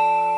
you